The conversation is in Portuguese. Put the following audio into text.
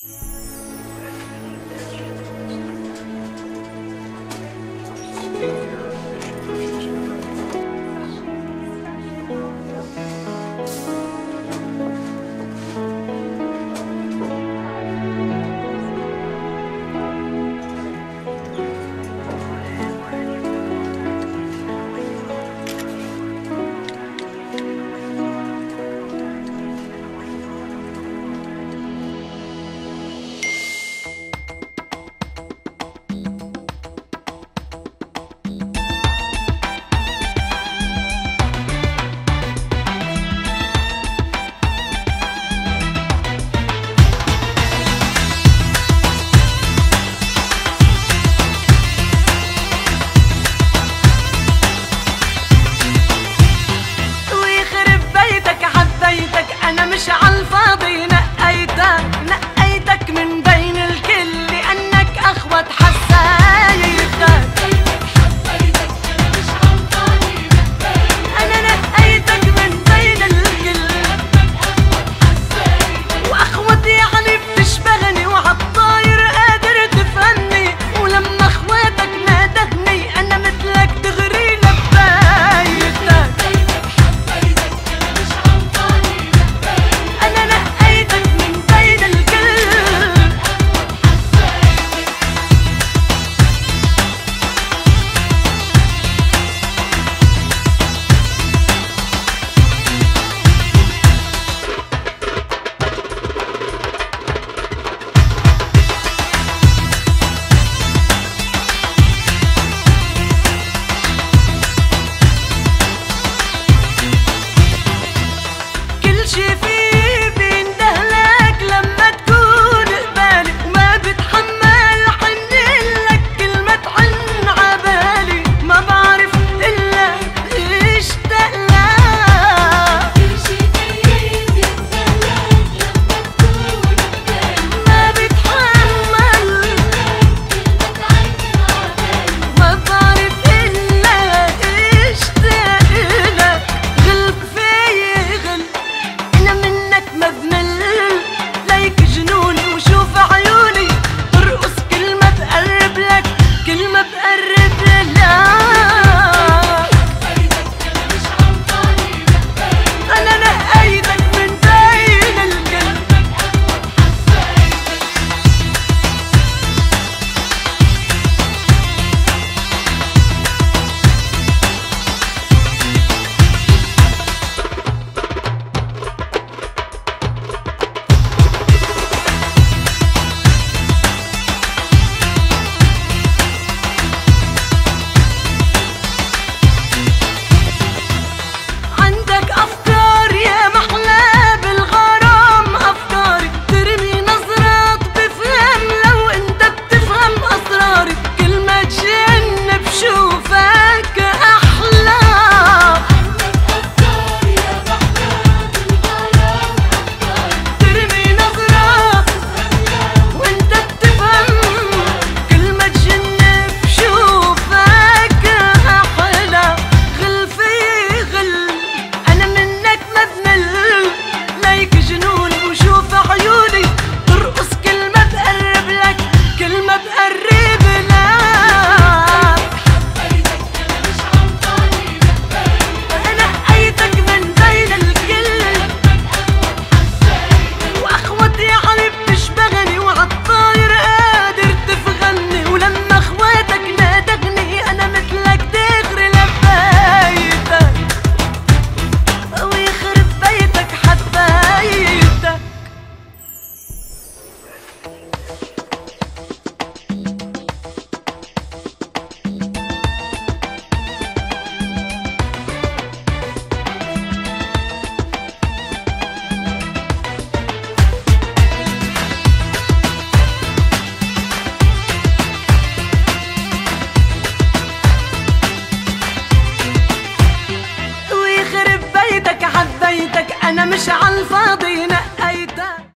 Música she feels